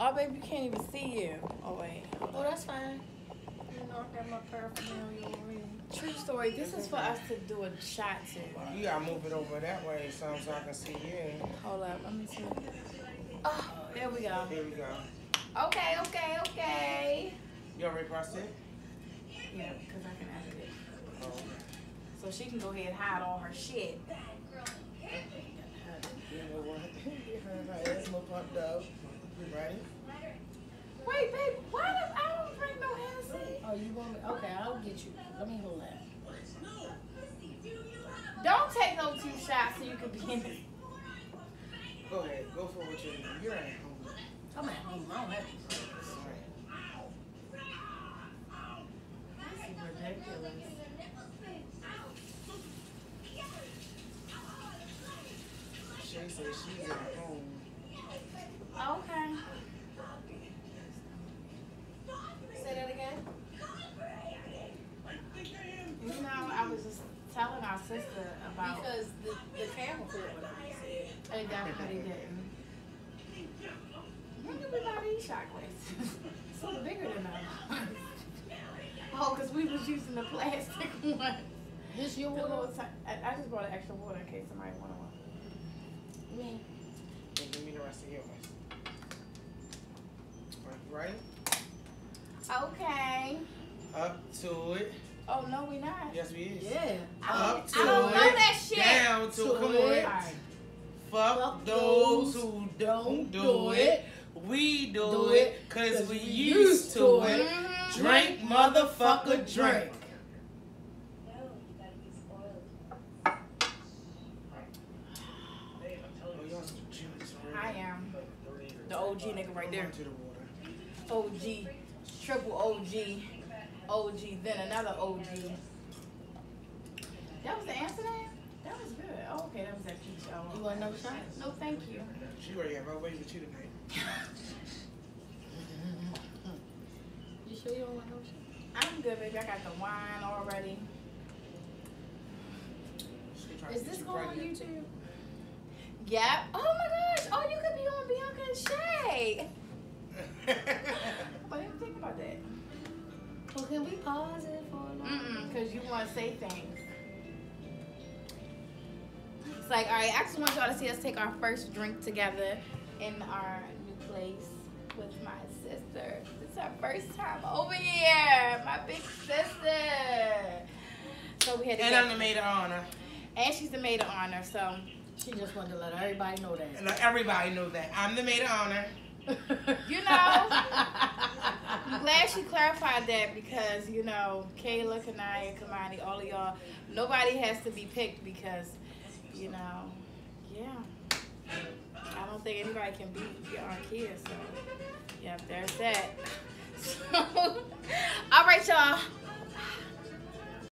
Oh, baby, you can't even see you. Oh, wait. Oh, that's fine. You know, I got my paraphernalia already. True story. This is for us to do a shot to. You gotta move it over that way so, so I can see you. Hold up. Let me see. Oh, there we go. Here we go. Okay, okay, okay. You already pressed it? Yeah, because I can edit it. Oh. So she can go ahead and hide all her shit. You know what? Her ass more pumped up. You ready? Wait, babe, why did I don't bring no Hennessy? Oh, you want me? Okay, I'll get you. Let me hold that. Don't take no two shots so you can be in it. Go ahead. Go for what you're doing. You're at home. I'm at home. I don't have to. This is ridiculous. Shay said she's at home. Okay. Say that again. You know, I was just telling our sister about Because the, the camera pulled what I said. it definitely didn't. When did we buy these shot glasses? so bigger than ours. oh, because we was using the plastic ones. This your The little water? I, I just brought an extra water in case somebody wanted one. Me. Then give me the rest of yours. Right? Okay. Up to it. Oh no, we not. Yes, we is. Yeah. Up don't, to I don't it. know that shit. Down to, To come it. on. Alright. Fuck, Fuck those those who don't don't do, do it. it. We do, Do it it cause, 'cause we we used to it. Mhm. Drink, motherfucker, drink. Oh, y'all some Jews, really. I am the OG nigga right there. Into the water. OG, triple OG, OG, then another OG. That was the answer there? That was good. Oh, okay, that was that peach. You want another shot? no, thank you. She already have her way with you tonight. You sure you don't want no shot? I'm good, baby. I got the wine already. She trying to Is this you going on. YouTube? Yep. Oh my gosh. Oh, you could be on Beyonka and Shay. Well, can pause it for a moment? Mm-mm, because you want to say things. It's like, all right, I just want y'all to see us take our first drink together in our new place with my sister. This is our first time over here, my big sister. So we had to and get, I'm the maid of honor. and she's the maid of honor, so She just wanted to let everybody know that. Let everybody know that. I'm the maid of honor. You know. She clarified that because, you know, Kayla, Kanaya, Kamani, all of y'all, nobody has to be picked because, you know, yeah. I don't think anybody can beat our kids. So, yeah, there's that. So, all right, y'all.